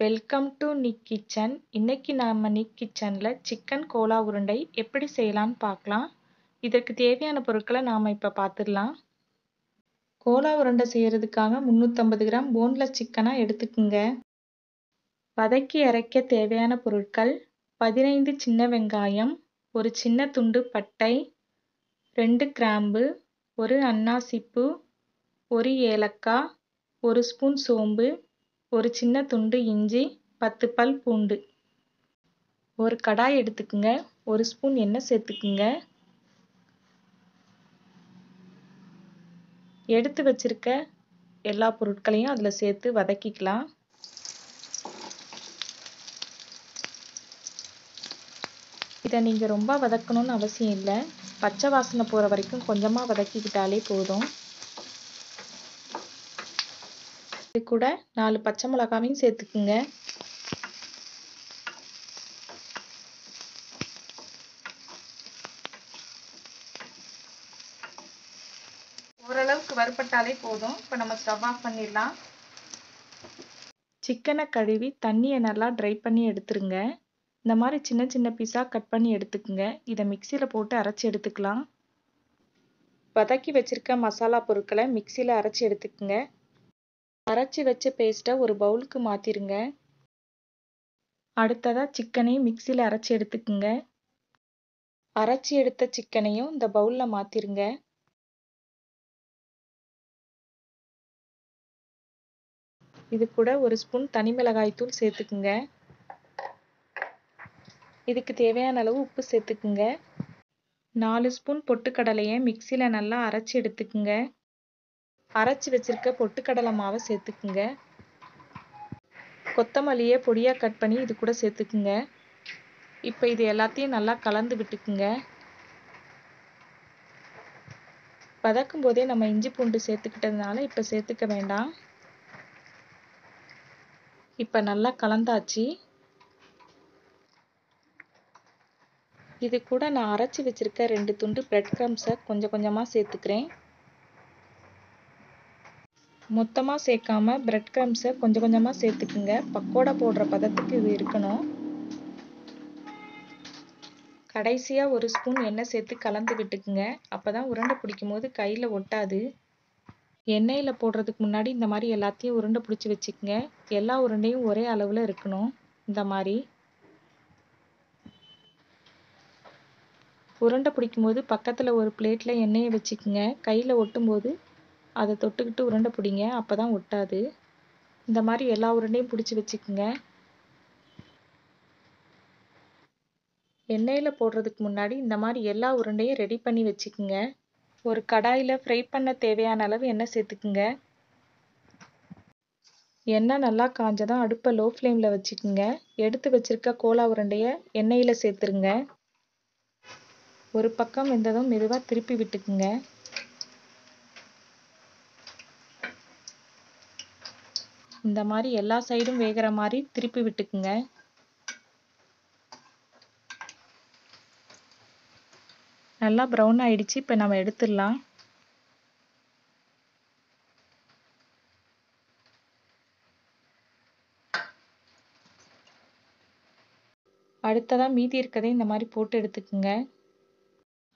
Welcome to Nick kitchen இன்னைக்கு நம்ம நிக் கிச்சனில் சிக்கன் கோலா உருண்டை எப்படி செய்யலான்னு பார்க்கலாம். இதற்கு தேவையான பொருட்களை நாம் இப்போ பார்த்துடலாம். கோலா உருண்டை செய்கிறதுக்காக முந்நூற்றம்பது கிராம் போன்லெஸ் சிக்கனாக எடுத்துக்குங்க. வதக்கி அரைக்க தேவையான பொருட்கள் பதினைந்து சின்ன வெங்காயம் ஒரு சின்ன துண்டு பட்டை ரெண்டு கிராம்பு ஒரு அன்னாசிப்பு ஒரு ஏலக்காய் ஒரு ஸ்பூன் சோம்பு ஒரு சின்ன துண்டு இஞ்சி பத்து பல் பூண்டு. ஒரு கடாய் எடுத்துக்குங்க. ஒரு ஸ்பூன் எண்ணெய் சேர்த்துக்குங்க. எடுத்து வச்சிருக்க எல்லா பொருட்களையும் அதில் சேர்த்து வதக்கிக்கலாம். இதை நீங்கள் ரொம்ப வதக்கணும்னு அவசியம் இல்லை. பச்சை வாசனை போகிற வரைக்கும் கொஞ்சமாக வதக்கிக்கிட்டாலே போதும். இது கூட நாலு பச்சை மிளகாவையும் சேர்த்துக்குங்க. ஓரளவுக்கு வறுபட்டாலே போதும். இப்போ நம்ம ஸ்டவ் ஆஃப் பண்ணிடலாம். சிக்கனை கழுவி தண்ணியை நல்லா ட்ரை பண்ணி எடுத்துருங்க. இந்த மாதிரி சின்ன சின்ன பீஸாக கட் பண்ணி எடுத்துக்குங்க. இதை மிக்சியில் போட்டு அரைச்சி எடுத்துக்கலாம். வதக்கி வச்சிருக்க மசாலா பொருட்களை மிக்சியில் அரைச்சி எடுத்துக்குங்க. அரைச்சி வச்ச பேஸ்ட்டை ஒரு பவுலுக்கு மாற்றிருங்க அடுத்ததாக சிக்கனையும் மிக்சியில் அரைச்சி எடுத்துக்குங்க. அரைச்சி எடுத்த சிக்கனையும் இந்த பவுலில் மாற்றிருங்க இது கூட ஒரு ஸ்பூன் தனி மிளகாய் தூள் சேர்த்துக்குங்க. இதுக்கு தேவையான அளவு உப்பு சேர்த்துக்குங்க. நாலு ஸ்பூன் பொட்டுக்கடலையை மிக்சியில் நல்லா அரைச்சி எடுத்துக்குங்க. அரைச்சி வச்சிருக்க பொட்டுக்கடலை மாவை சேர்த்துக்குங்க. கொத்தமல்லியை பொடியாக கட் பண்ணி இது கூட சேர்த்துக்குங்க. இப்போ இது எல்லாத்தையும் நல்லா கலந்து விட்டுக்குங்க. வதக்கும் போதே நம்ம இஞ்சி பூண்டு சேர்த்துக்கிட்டதுனால இப்போ சேர்த்துக்க வேண்டாம். இப்போ நல்லா கலந்தாச்சு. இது கூட நான் அரைச்சி வச்சிருக்க ரெண்டு துண்டு பிரெட் க்ரம்ஸை கொஞ்சம் கொஞ்சமாக சேர்த்துக்கிறேன். மொத்தமாக சேர்க்காம பிரெட் க்ரம்ஸை கொஞ்சம் கொஞ்சமாக சேர்த்துக்குங்க. பக்கோடா போடுற பதத்துக்கு இது இருக்கணும். கடைசியாக ஒரு ஸ்பூன் எண்ணெய் சேர்த்து கலந்து விட்டுக்குங்க. அப்போ தான் உருண்டை பிடிக்கும் போது கையில் ஒட்டாது. எண்ணெயில் போடுறதுக்கு முன்னாடி இந்த மாதிரி எல்லாத்தையும் உருண்டை பிடிச்சி வச்சுக்கோங்க. எல்லா உருண்டையும் ஒரே அளவில் இருக்கணும். இந்த மாதிரி. உருண்டை பிடிக்கும் போது பக்கத்தில் ஒரு பிளேட்டில் எண்ணெயை வச்சுக்கோங்க. கையில் ஒட்டும் போது அதை தொட்டுக்கிட்டு உருண்டை பிடிங்க. அப்போ தான் ஒட்டாது. இந்த மாதிரி எல்லா உருண்டையும் பிடிச்சி வச்சுக்கோங்க. எண்ணெயில் போடுறதுக்கு முன்னாடி இந்த மாதிரி எல்லா உருண்டையும் ரெடி பண்ணி வச்சுக்கோங்க. ஒரு கடாயில் ஃப்ரை பண்ண தேவையான அளவு எண்ணெய் சேர்த்துக்குங்க. எண்ணெய் நல்லா காஞ்சதும் அடுப்பை லோ ஃப்ளேமில் வச்சுக்கோங்க. எடுத்து வச்சிருக்க கோலா உருண்டையை எண்ணெயில் சேர்த்துருங்க. ஒரு பக்கம் வெந்ததும் மெதுவாக திருப்பி விட்டுக்குங்க. இந்த மாதிரி எல்லா சைடும் வேகிற மாதிரி திருப்பி விட்டுக்குங்க. நல்லா ப்ரௌன் ஆயிடுச்சு இப்போ நம்ம எடுத்துடலாம். அடுத்ததாக மீதி இருக்கதை இந்த மாதிரி போட்டு எடுத்துக்குங்க.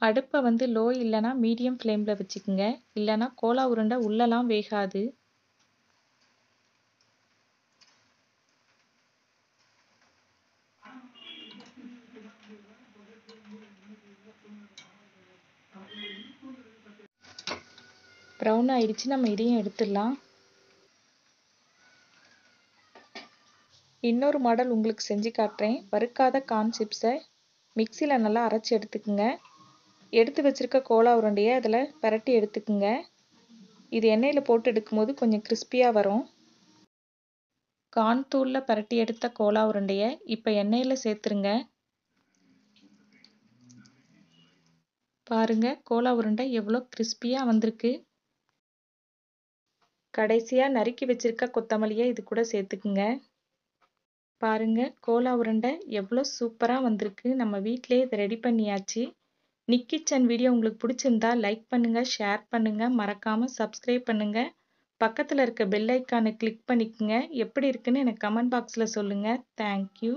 அடுப்பை வந்து லோ இல்லைனா மீடியம் ஃப்ளேமில் வச்சுக்குங்க. இல்லைனா கோலா உருண்டை உள்ளலாம் வேகாது. ப்ரௌன் ஆயிடுச்சு நம்ம இதையும் எடுத்துடலாம். இன்னொரு மாடல் உங்களுக்கு செஞ்சு காட்டுறேன். வறுக்காத கார்ன் சிப்ஸை மிக்சியில் நல்லா அரைச்சி எடுத்துக்குங்க. எடுத்து வச்சுருக்க கோலா உருண்டையை அதில் பரட்டி எடுத்துக்குங்க. இது எண்ணெயில் போட்டு எடுக்கும்போது கொஞ்சம் கிறிஸ்பியாக வரும். கான் தூளில் பரட்டி எடுத்த கோலா உருண்டையை இப்போ எண்ணெயில் சேர்த்துருங்க. பாருங்க கோலா உருண்டை எவ்வளோ கிறிஸ்பியாக வந்திருக்கு. கடைசியாக நறுக்கி வச்சிருக்க கொத்தமல்லியை இது கூட சேர்த்துக்குங்க. பாருங்க கோலா உருண்டை எவ்வளோ சூப்பராக வந்திருக்கு. நம்ம வீட்டிலே இதை ரெடி பண்ணியாச்சு. நிக் கிச்சன் வீடியோ உங்களுக்கு பிடிச்சிருந்தா லைக் பண்ணுங்கள் ஷேர் பண்ணுங்கள் மறக்காமல் சப்ஸ்கிரைப் பண்ணுங்கள் பக்கத்தில் இருக்க பெல் ஐகானை கிளிக் பண்ணிக்கங்க. எப்படி இருக்குன்னு எனக்கு கமெண்ட் பாக்ஸில் சொல்லுங்கள் தேங்க்யூ